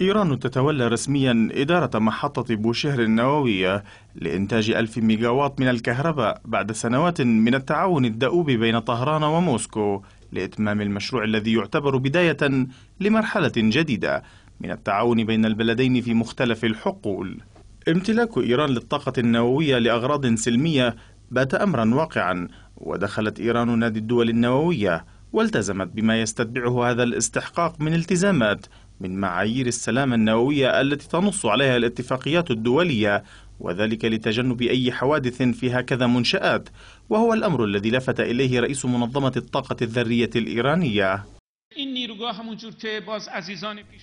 إيران تتولى رسميا إدارة محطة بوشهر النووية لإنتاج ألف ميجاوات من الكهرباء بعد سنوات من التعاون الدؤوب بين طهران وموسكو لإتمام المشروع الذي يعتبر بداية لمرحلة جديدة من التعاون بين البلدين في مختلف الحقول. امتلاك إيران للطاقة النووية لأغراض سلمية بات أمرا واقعا ودخلت إيران نادي الدول النووية والتزمت بما يستتبعه هذا الاستحقاق من التزامات من معايير السلام النووية التي تنص عليها الاتفاقيات الدولية وذلك لتجنب أي حوادث في هكذا منشآت وهو الأمر الذي لفت إليه رئيس منظمة الطاقة الذرية الإيرانية.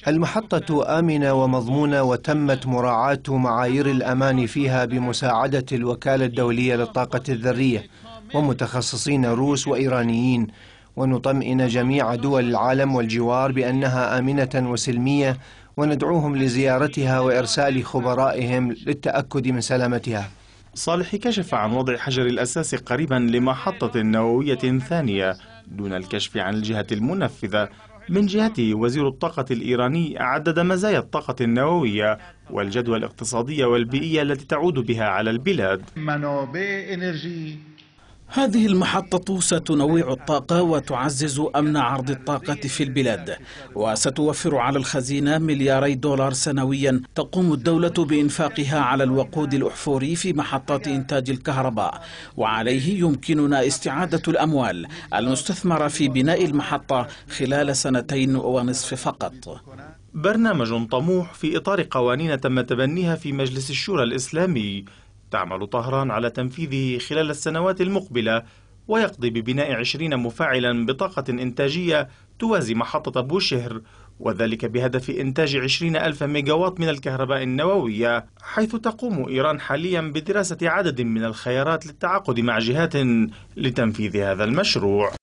المحطة آمنة ومضمونة وتمت مراعاة معايير الأمان فيها بمساعدة الوكالة الدولية للطاقة الذرية ومتخصصين روس وإيرانيين. ونطمئن جميع دول العالم والجوار بأنها آمنة وسلمية وندعوهم لزيارتها وإرسال خبرائهم للتأكد من سلامتها. صالح كشف عن وضع حجر الأساس قريبا لمحطة نووية ثانية دون الكشف عن الجهة المنفذة. من جهته وزير الطاقة الإيراني عدد مزايا الطاقة النووية والجدوى الاقتصادية والبيئية التي تعود بها على البلاد. هذه المحطة ستنوع الطاقة وتعزز أمن عرض الطاقة في البلاد وستوفر على الخزينة ملياري دولار سنويا تقوم الدولة بإنفاقها على الوقود الأحفوري في محطات إنتاج الكهرباء وعليه يمكننا استعادة الأموال المستثمرة في بناء المحطة خلال سنتين ونصف فقط. برنامج طموح في إطار قوانين تم تبنيها في مجلس الشورى الإسلامي. تعمل طهران على تنفيذه خلال السنوات المقبلة ويقضي ببناء عشرين مفاعلا بطاقة إنتاجية توازي محطة بوشهر وذلك بهدف إنتاج عشرين ألف ميجاوات من الكهرباء النووية حيث تقوم إيران حاليا بدراسة عدد من الخيارات للتعاقد مع جهات لتنفيذ هذا المشروع.